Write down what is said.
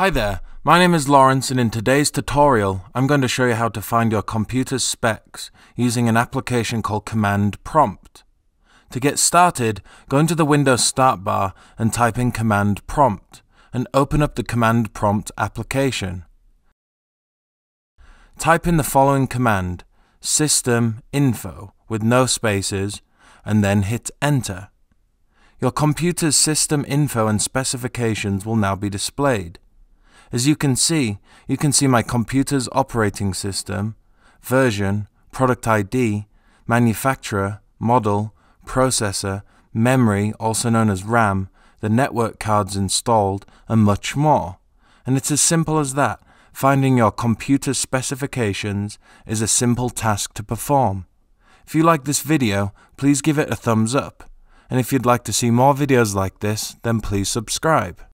Hi there, my name is Laurence and in today's tutorial I'm going to show you how to find your computer's specs using an application called Command Prompt. To get started, go into the Windows Start bar and type in Command Prompt and open up the Command Prompt application. Type in the following command, system info with no spaces and then hit enter. Your computer's system info and specifications will now be displayed. As you can see, you can see my computer's operating system, version, product ID, manufacturer, model, processor, memory, also known as RAM, the network cards installed, and much more. And it's as simple as that. Finding your computer specifications is a simple task to perform. If you like this video, please give it a thumbs up. And if you'd like to see more videos like this, then please subscribe.